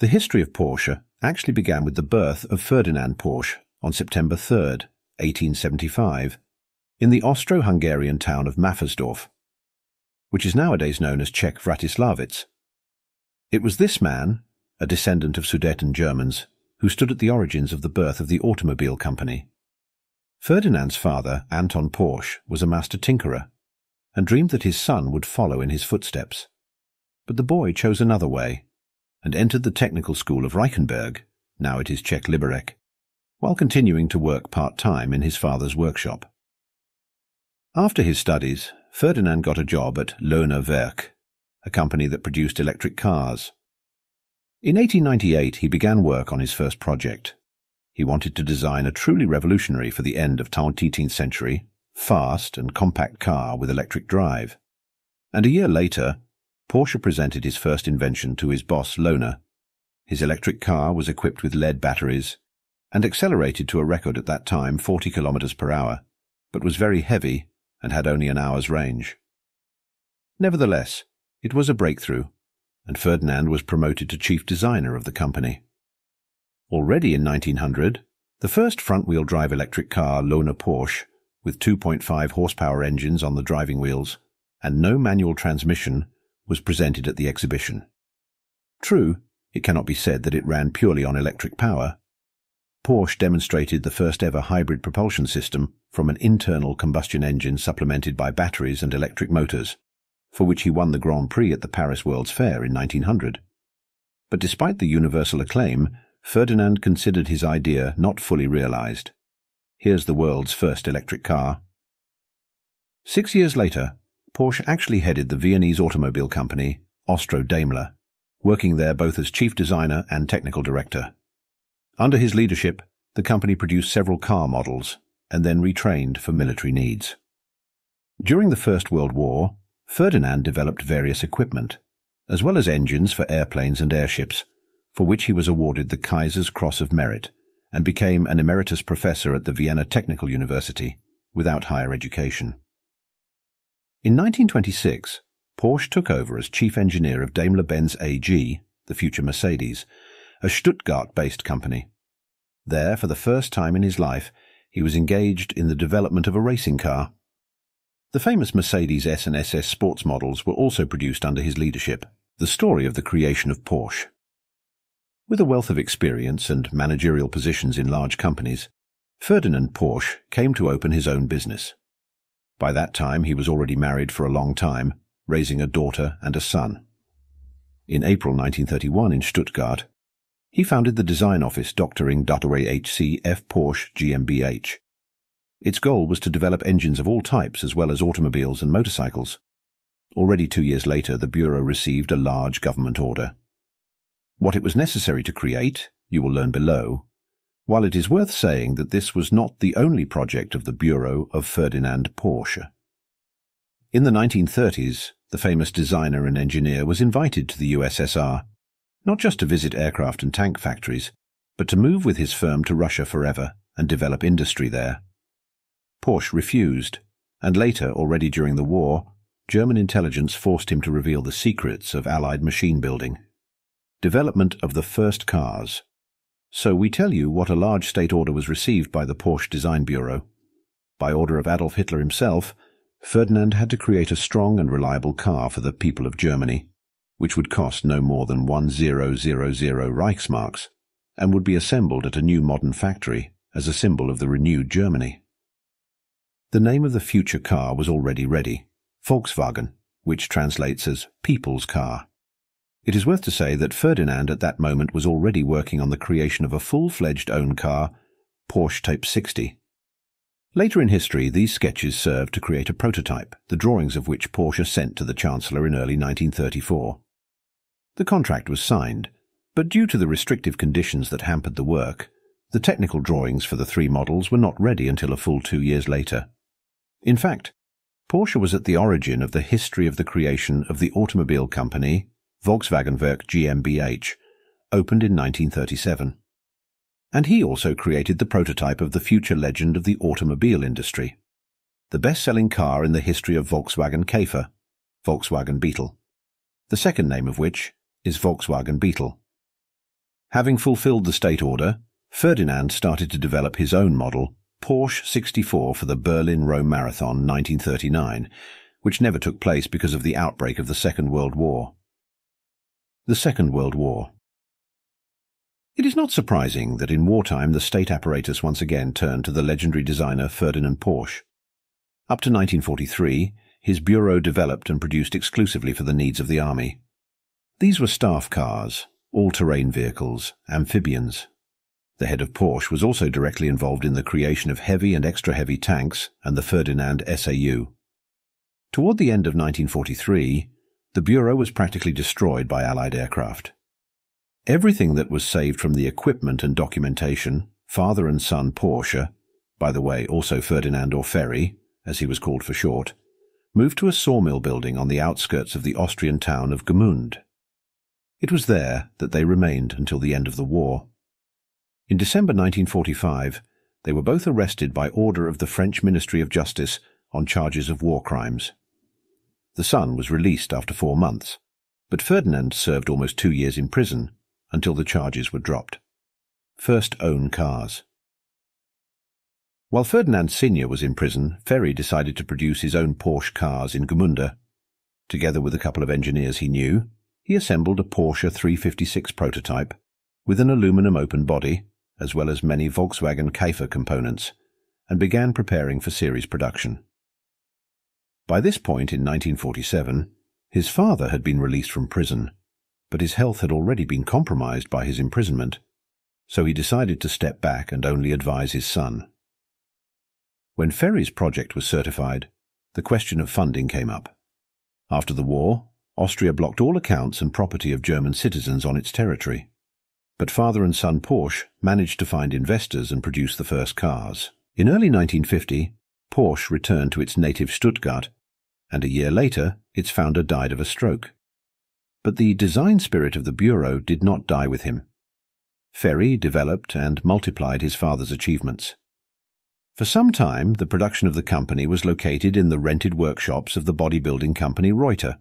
The history of Porsche actually began with the birth of Ferdinand Porsche on September 3, 1875, in the Austro-Hungarian town of Maffersdorf, which is nowadays known as Czech Vratislavice. It was this man, a descendant of Sudeten Germans, who stood at the origins of the birth of the automobile company. Ferdinand's father, Anton Porsche, was a master tinkerer and dreamed that his son would follow in his footsteps. But the boy chose another way and entered the technical school of Reichenberg, now it is Czech Liberec, while continuing to work part-time in his father's workshop. After his studies, Ferdinand got a job at Lohner Werk, a company that produced electric cars. In 1898 he began work on his first project. He wanted to design a truly revolutionary for the end of 19th century, fast and compact car with electric drive. And a year later, Porsche presented his first invention to his boss Lohner. His electric car was equipped with lead batteries and accelerated to a record at that time 40 kilometers per hour, but was very heavy and had only an hour's range. Nevertheless, it was a breakthrough, and Ferdinand was promoted to chief designer of the company. Already in 1900, the first front-wheel drive electric car, Lohner Porsche, with 2.5 horsepower engines on the driving wheels and no manual transmission, was presented at the exhibition. True, it cannot be said that it ran purely on electric power. Porsche demonstrated the first ever hybrid propulsion system from an internal combustion engine supplemented by batteries and electric motors, for which he won the Grand Prix at the Paris World's Fair in 1900. But despite the universal acclaim, Ferdinand considered his idea not fully realized. Here's the world's first electric car. Six years later, Porsche actually headed the Viennese automobile company, Austro Daimler, working there both as chief designer and technical director. Under his leadership, the company produced several car models and then retrained for military needs. During the First World War, Ferdinand developed various equipment, as well as engines for airplanes and airships, for which he was awarded the Kaiser's Cross of Merit and became an emeritus professor at the Vienna Technical University without higher education. In 1926, Porsche took over as chief engineer of Daimler-Benz AG, the future Mercedes, a Stuttgart-based company. There, for the first time in his life, he was engaged in the development of a racing car. The famous Mercedes S and SS sports models were also produced under his leadership, the story of the creation of Porsche. With a wealth of experience and managerial positions in large companies, Ferdinand Porsche came to open his own business. By that time, he was already married for a long time, raising a daughter and a son. In April 1931 in Stuttgart, he founded the design office doctoring HC F. Porsche GmbH. Its goal was to develop engines of all types as well as automobiles and motorcycles. Already two years later, the Bureau received a large government order. What it was necessary to create, you will learn below, while it is worth saying that this was not the only project of the Bureau of Ferdinand Porsche. In the 1930s, the famous designer and engineer was invited to the USSR, not just to visit aircraft and tank factories, but to move with his firm to Russia forever and develop industry there. Porsche refused, and later, already during the war, German intelligence forced him to reveal the secrets of Allied machine building. Development of the first cars so we tell you what a large state order was received by the Porsche Design Bureau. By order of Adolf Hitler himself, Ferdinand had to create a strong and reliable car for the people of Germany, which would cost no more than 1000 Reichsmarks, and would be assembled at a new modern factory as a symbol of the renewed Germany. The name of the future car was already ready, Volkswagen, which translates as people's car. It is worth to say that Ferdinand at that moment was already working on the creation of a full-fledged own car, Porsche Type 60. Later in history, these sketches served to create a prototype, the drawings of which Porsche sent to the Chancellor in early 1934. The contract was signed, but due to the restrictive conditions that hampered the work, the technical drawings for the three models were not ready until a full two years later. In fact, Porsche was at the origin of the history of the creation of the automobile company Volkswagenwerk GmbH, opened in 1937. And he also created the prototype of the future legend of the automobile industry, the best-selling car in the history of Volkswagen Käfer, Volkswagen Beetle, the second name of which is Volkswagen Beetle. Having fulfilled the state order, Ferdinand started to develop his own model, Porsche 64 for the Berlin-Rome Marathon 1939, which never took place because of the outbreak of the Second World War. The Second World War It is not surprising that in wartime the state apparatus once again turned to the legendary designer Ferdinand Porsche. Up to 1943, his bureau developed and produced exclusively for the needs of the army. These were staff cars, all-terrain vehicles, amphibians. The head of Porsche was also directly involved in the creation of heavy and extra-heavy tanks and the Ferdinand SAU. Toward the end of 1943, the Bureau was practically destroyed by Allied aircraft. Everything that was saved from the equipment and documentation, father and son Porsche, by the way also Ferdinand or Ferry, as he was called for short, moved to a sawmill building on the outskirts of the Austrian town of Gmünd. It was there that they remained until the end of the war. In December 1945, they were both arrested by order of the French Ministry of Justice on charges of war crimes. The son was released after four months, but Ferdinand served almost two years in prison until the charges were dropped. First own cars. While Ferdinand Sr. was in prison, Ferry decided to produce his own Porsche cars in Gmünde. Together with a couple of engineers he knew, he assembled a Porsche 356 prototype with an aluminum open body, as well as many Volkswagen Käfer components, and began preparing for series production. By this point in 1947, his father had been released from prison, but his health had already been compromised by his imprisonment, so he decided to step back and only advise his son. When Ferry's project was certified, the question of funding came up. After the war, Austria blocked all accounts and property of German citizens on its territory. But father and son Porsche managed to find investors and produce the first cars. In early 1950, Porsche returned to its native Stuttgart, and a year later its founder died of a stroke. But the design spirit of the Bureau did not die with him. Ferry developed and multiplied his father's achievements. For some time, the production of the company was located in the rented workshops of the bodybuilding company Reutter.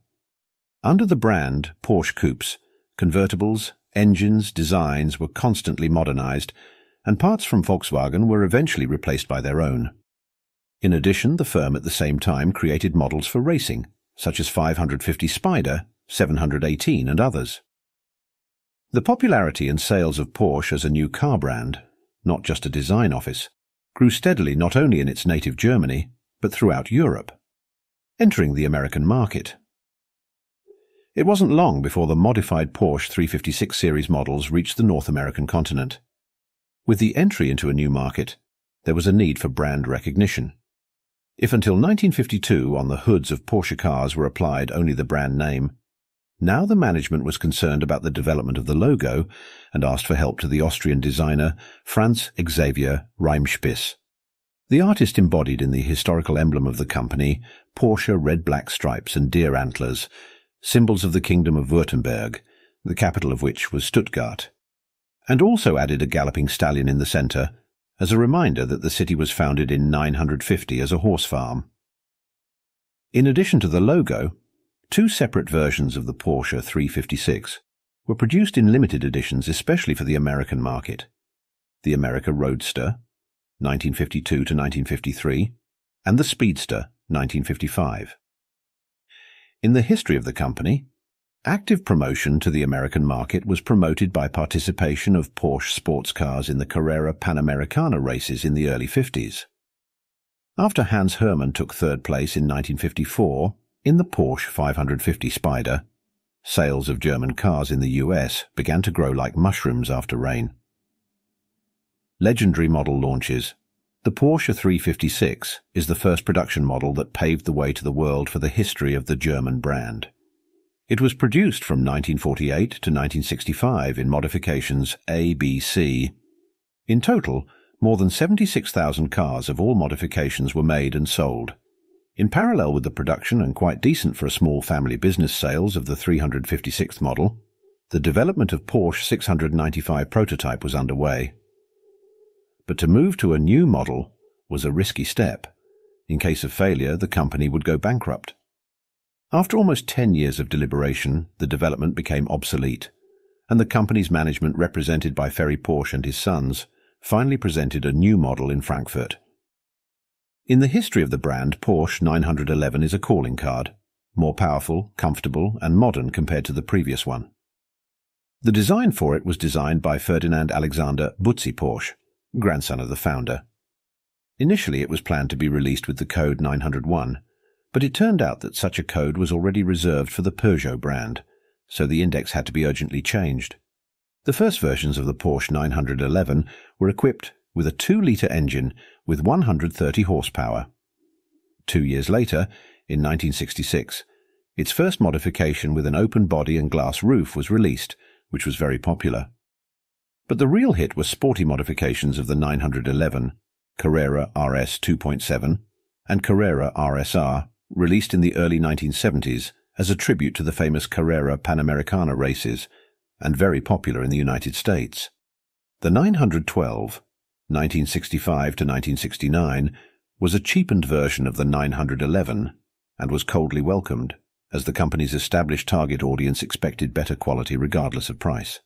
Under the brand Porsche Coupes, convertibles, engines, designs were constantly modernized, and parts from Volkswagen were eventually replaced by their own. In addition, the firm at the same time created models for racing, such as 550 Spider, 718 and others. The popularity and sales of Porsche as a new car brand, not just a design office, grew steadily not only in its native Germany, but throughout Europe, entering the American market it wasn't long before the modified Porsche 356 series models reached the North American continent. With the entry into a new market, there was a need for brand recognition. If until 1952 on the hoods of Porsche cars were applied only the brand name, now the management was concerned about the development of the logo and asked for help to the Austrian designer Franz Xavier Reimspiss. The artist embodied in the historical emblem of the company Porsche red-black stripes and deer antlers symbols of the Kingdom of Württemberg, the capital of which was Stuttgart, and also added a galloping stallion in the centre as a reminder that the city was founded in 950 as a horse farm. In addition to the logo, two separate versions of the Porsche 356 were produced in limited editions especially for the American market. The America Roadster, 1952 to 1953, and the Speedster, 1955. In the history of the company, active promotion to the American market was promoted by participation of Porsche sports cars in the Carrera Panamericana races in the early 50s. After Hans Herrmann took third place in 1954 in the Porsche 550 Spider, sales of German cars in the US began to grow like mushrooms after rain. Legendary model launches the Porsche 356 is the first production model that paved the way to the world for the history of the German brand. It was produced from 1948 to 1965 in modifications A, B, C. In total, more than 76,000 cars of all modifications were made and sold. In parallel with the production and quite decent for a small family business sales of the 356th model, the development of Porsche 695 prototype was underway but to move to a new model was a risky step. In case of failure, the company would go bankrupt. After almost 10 years of deliberation, the development became obsolete, and the company's management represented by Ferry Porsche and his sons finally presented a new model in Frankfurt. In the history of the brand, Porsche 911 is a calling card, more powerful, comfortable, and modern compared to the previous one. The design for it was designed by Ferdinand Alexander Butzi Porsche, grandson of the founder. Initially it was planned to be released with the code 901, but it turned out that such a code was already reserved for the Peugeot brand, so the index had to be urgently changed. The first versions of the Porsche 911 were equipped with a 2-litre engine with 130 horsepower. Two years later, in 1966, its first modification with an open body and glass roof was released, which was very popular. But the real hit were sporty modifications of the 911, Carrera RS 2.7 and Carrera RSR, released in the early 1970s as a tribute to the famous Carrera Panamericana races and very popular in the United States. The 912, 1965 to 1969, was a cheapened version of the 911 and was coldly welcomed, as the company's established target audience expected better quality regardless of price.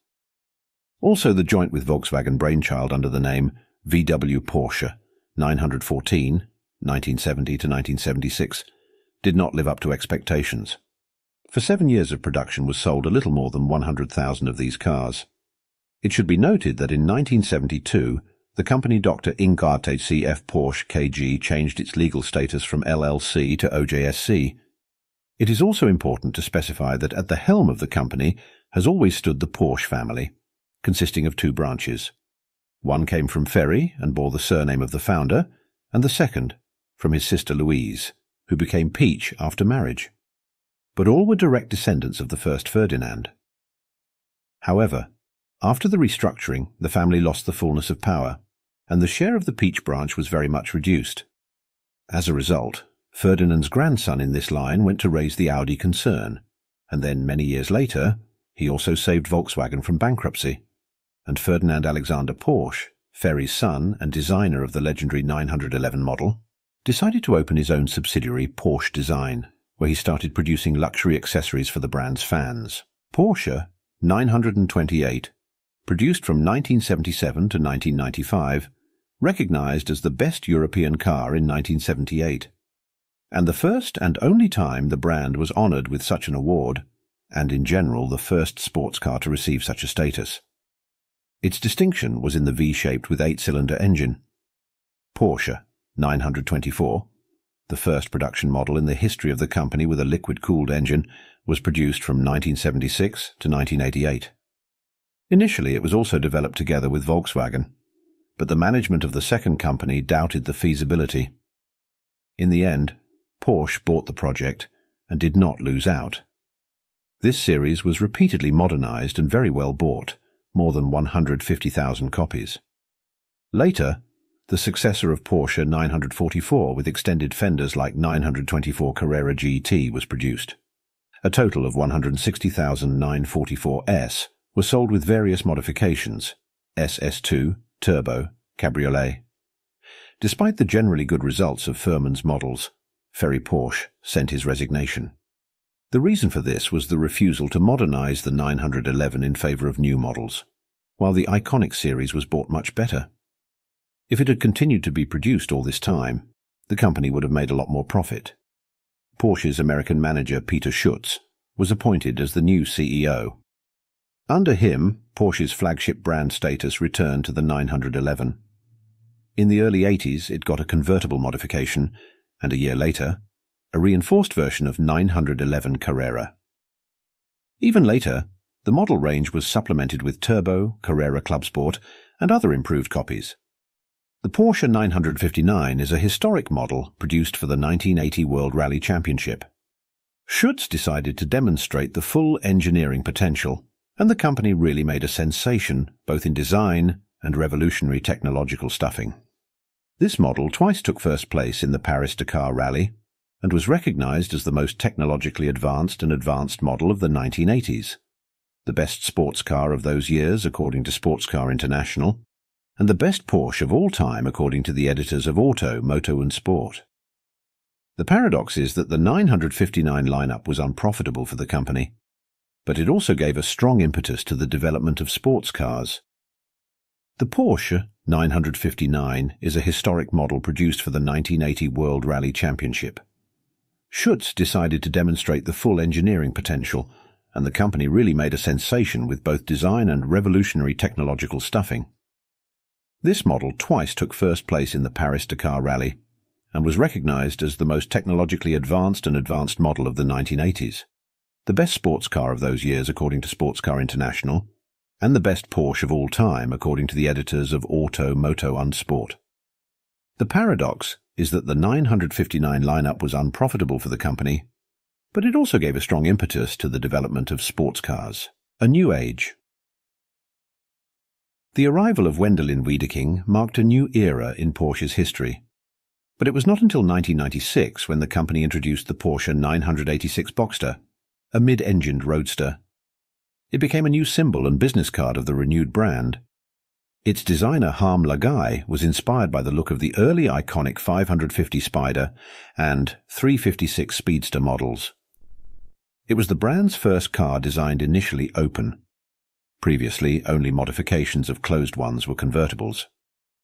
Also the joint with Volkswagen brainchild under the name VW Porsche 914, 1970 to 1976, did not live up to expectations. For seven years of production was sold a little more than 100,000 of these cars. It should be noted that in 1972, the company Dr. Ingarte CF Porsche KG changed its legal status from LLC to OJSC. It is also important to specify that at the helm of the company has always stood the Porsche family, consisting of two branches. One came from Ferry and bore the surname of the founder, and the second from his sister Louise, who became Piëch after marriage. But all were direct descendants of the first Ferdinand. However, after the restructuring, the family lost the fullness of power, and the share of the Peach branch was very much reduced. As a result, Ferdinand's grandson in this line went to raise the Audi concern, and then many years later, he also saved Volkswagen from bankruptcy and Ferdinand Alexander Porsche, Ferry's son and designer of the legendary 911 model, decided to open his own subsidiary Porsche Design, where he started producing luxury accessories for the brand's fans. Porsche 928, produced from 1977 to 1995, recognized as the best European car in 1978, and the first and only time the brand was honored with such an award, and in general the first sports car to receive such a status. Its distinction was in the V-shaped with eight-cylinder engine. Porsche 924, the first production model in the history of the company with a liquid-cooled engine, was produced from 1976 to 1988. Initially, it was also developed together with Volkswagen, but the management of the second company doubted the feasibility. In the end, Porsche bought the project and did not lose out. This series was repeatedly modernized and very well bought, more than 150,000 copies. Later, the successor of Porsche 944 with extended fenders like 924 Carrera GT was produced. A total of 160,000 944S was sold with various modifications, SS2, Turbo, Cabriolet. Despite the generally good results of Fuhrmann's models, Ferry Porsche sent his resignation. The reason for this was the refusal to modernize the 911 in favor of new models, while the iconic series was bought much better. If it had continued to be produced all this time, the company would have made a lot more profit. Porsche's American manager Peter Schutz was appointed as the new CEO. Under him, Porsche's flagship brand status returned to the 911. In the early 80s, it got a convertible modification, and a year later, a reinforced version of 911 Carrera. Even later, the model range was supplemented with Turbo, Carrera Club Sport, and other improved copies. The Porsche 959 is a historic model produced for the 1980 World Rally Championship. Schutz decided to demonstrate the full engineering potential, and the company really made a sensation both in design and revolutionary technological stuffing. This model twice took first place in the Paris-Dakar Rally and was recognized as the most technologically advanced and advanced model of the 1980s, the best sports car of those years according to Sports Car International, and the best Porsche of all time according to the editors of Auto, Moto and Sport. The paradox is that the 959 lineup was unprofitable for the company. but it also gave a strong impetus to the development of sports cars. The Porsche 959 is a historic model produced for the 1980 World Rally Championship. Schutz decided to demonstrate the full engineering potential, and the company really made a sensation with both design and revolutionary technological stuffing. This model twice took first place in the Paris-Dakar Rally and was recognized as the most technologically advanced and advanced model of the 1980s, the best sports car of those years according to Sports Car International, and the best Porsche of all time according to the editors of Auto, Moto and Sport. The paradox is that the 959 lineup was unprofitable for the company, but it also gave a strong impetus to the development of sports cars, a new age. The arrival of Wendelin Wiedeking marked a new era in Porsche's history. But it was not until 1996 when the company introduced the Porsche 986 Boxster, a mid-engined roadster. It became a new symbol and business card of the renewed brand. Its designer Harm Lagaay was inspired by the look of the early iconic 550 Spider and 356 Speedster models. It was the brand's first car designed initially open. Previously, only modifications of closed ones were convertibles.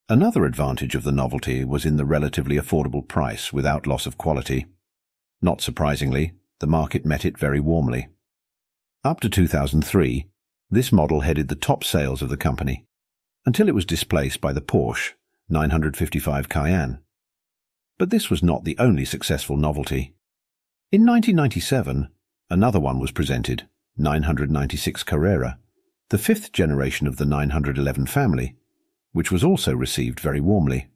Another advantage of the novelty was in the relatively affordable price without loss of quality. Not surprisingly, the market met it very warmly. Up to 2003, this model headed the top sales of the company, until it was displaced by the Porsche 955 Cayenne. But this was not the only successful novelty. In 1997, another one was presented, 996 Carrera, the fifth generation of the 911 family, which was also received very warmly.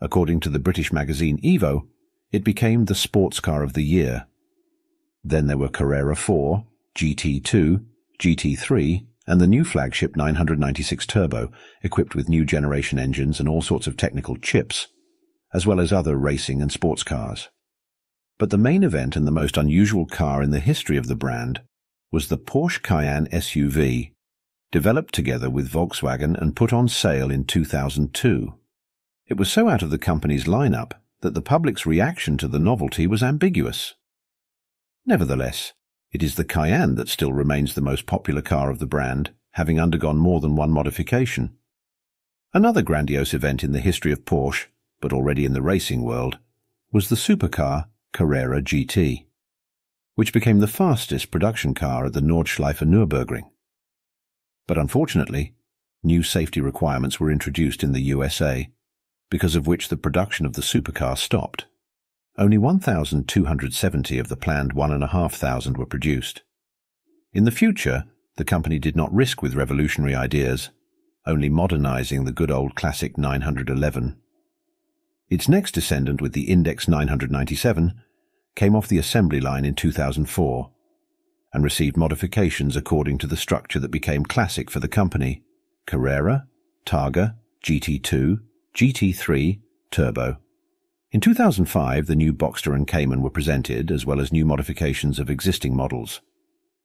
According to the British magazine Evo, it became the sports car of the year. Then there were Carrera 4, GT2, GT3, and the new flagship 996 Turbo, equipped with new generation engines and all sorts of technical chips, as well as other racing and sports cars. But the main event and the most unusual car in the history of the brand was the Porsche Cayenne SUV, developed together with Volkswagen and put on sale in 2002. It was so out of the company's lineup that the public's reaction to the novelty was ambiguous. Nevertheless, it is the Cayenne that still remains the most popular car of the brand, having undergone more than one modification. Another grandiose event in the history of Porsche, but already in the racing world, was the supercar Carrera GT, which became the fastest production car at the Nordschleife Nürburgring. But unfortunately, new safety requirements were introduced in the USA, because of which the production of the supercar stopped. Only 1,270 of the planned 1,500 were produced. In the future, the company did not risk with revolutionary ideas, only modernizing the good old classic 911. Its next descendant with the Index 997 came off the assembly line in 2004 and received modifications according to the structure that became classic for the company Carrera, Targa, GT2, GT3, Turbo. In 2005, the new Boxster and Cayman were presented, as well as new modifications of existing models.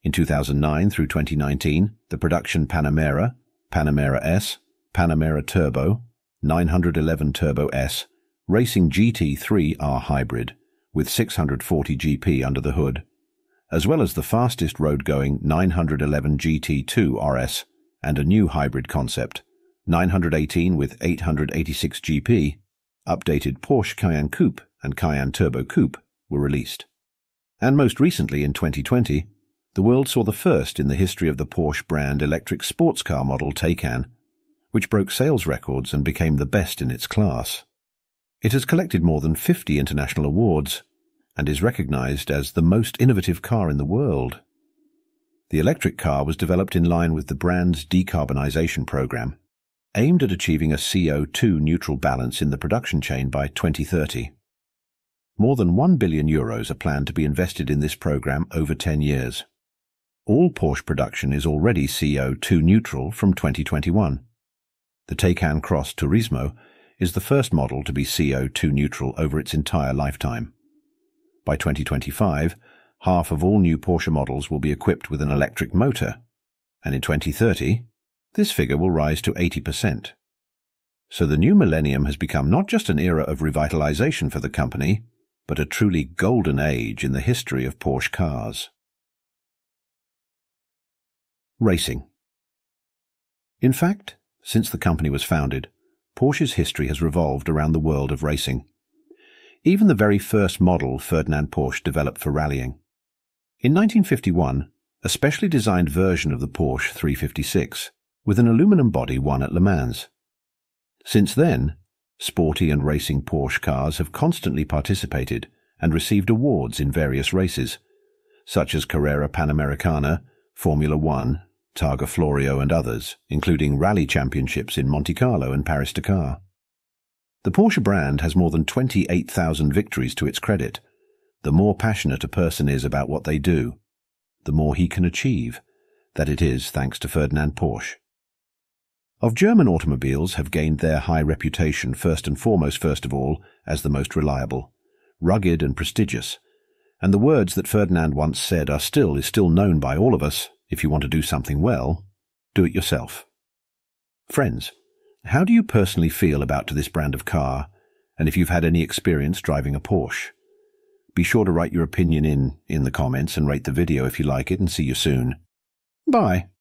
In 2009 through 2019, the production Panamera, Panamera S, Panamera Turbo, 911 Turbo S, Racing GT3R Hybrid, with 640 GP under the hood, as well as the fastest road-going 911 GT2 RS and a new hybrid concept, 918 with 886 GP, updated Porsche Cayenne Coupe and Cayenne Turbo Coupe were released. And most recently in 2020, the world saw the first in the history of the Porsche brand electric sports car model Taycan, which broke sales records and became the best in its class. It has collected more than 50 international awards and is recognized as the most innovative car in the world. The electric car was developed in line with the brand's decarbonization program, aimed at achieving a CO2 neutral balance in the production chain by 2030. More than 1 billion euros are planned to be invested in this program over 10 years. All Porsche production is already CO2 neutral from 2021. The Taycan Cross Turismo is the first model to be CO2 neutral over its entire lifetime. By 2025, half of all new Porsche models will be equipped with an electric motor, and in 2030, this figure will rise to 80%. So the new millennium has become not just an era of revitalization for the company, but a truly golden age in the history of Porsche cars. Racing. In fact, since the company was founded, Porsche's history has revolved around the world of racing. Even the very first model Ferdinand Porsche developed for rallying. In 1951, a specially designed version of the Porsche 356 with an aluminum body won at Le Mans. Since then, sporty and racing Porsche cars have constantly participated and received awards in various races, such as Carrera Panamericana, Formula One, Targa Florio and others, including rally championships in Monte Carlo and Paris-Dakar. The Porsche brand has more than 28,000 victories to its credit. The more passionate a person is about what they do, the more he can achieve. That it is thanks to Ferdinand Porsche. Of German automobiles have gained their high reputation first and foremost, first of all, as the most reliable, rugged and prestigious, and the words that Ferdinand once said are still is still known by all of us, if you want to do something well, do it yourself. Friends, how do you personally feel about this brand of car, and if you've had any experience driving a Porsche? Be sure to write your opinion in in the comments and rate the video if you like it and see you soon. Bye.